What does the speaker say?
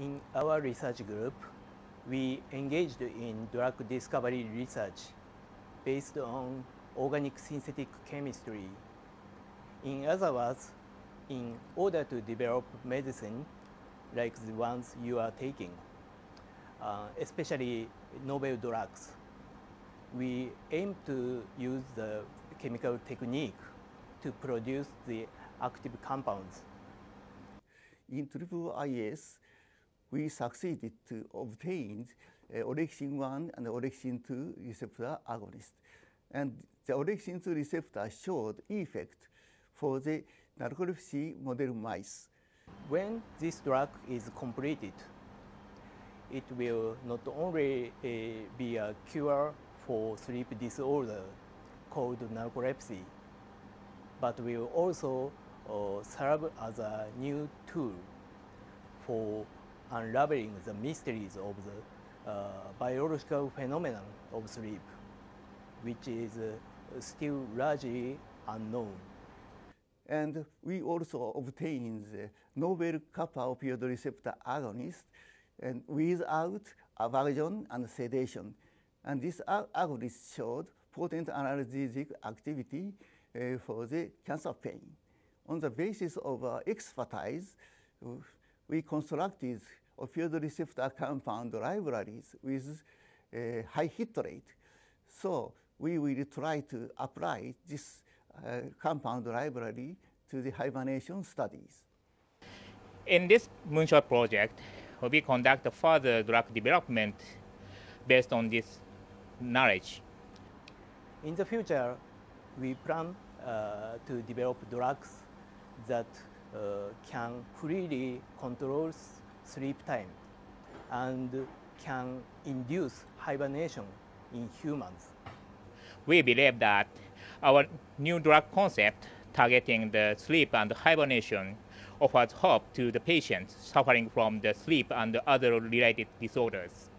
In our research group, we engaged in drug discovery research based on organic synthetic chemistry. In other words, in order to develop medicine like the ones you are taking, uh, especially novel drugs, we aim to use the chemical technique to produce the active compounds. In IIIS, we succeeded to obtain uh, orexin-1 and orexin-2 receptor agonist. And the orexin-2 receptor showed effect for the narcolepsy model mice. When this drug is completed, it will not only uh, be a cure for sleep disorder called narcolepsy, but will also uh, serve as a new tool for unraveling the mysteries of the uh, biological phenomenon of sleep, which is uh, still largely unknown. And we also obtained the novel kappa opioid receptor agonist and without aversion and sedation. And this agonist showed potent analgesic activity uh, for the cancer pain. On the basis of our expertise, we constructed opioid receptor compound libraries with a high hit rate. So we will try to apply this uh, compound library to the hibernation studies. In this Moonshot project, we conduct further drug development based on this knowledge. In the future, we plan uh, to develop drugs that uh, can freely control sleep time and can induce hibernation in humans. We believe that our new drug concept targeting the sleep and hibernation offers hope to the patients suffering from the sleep and other related disorders.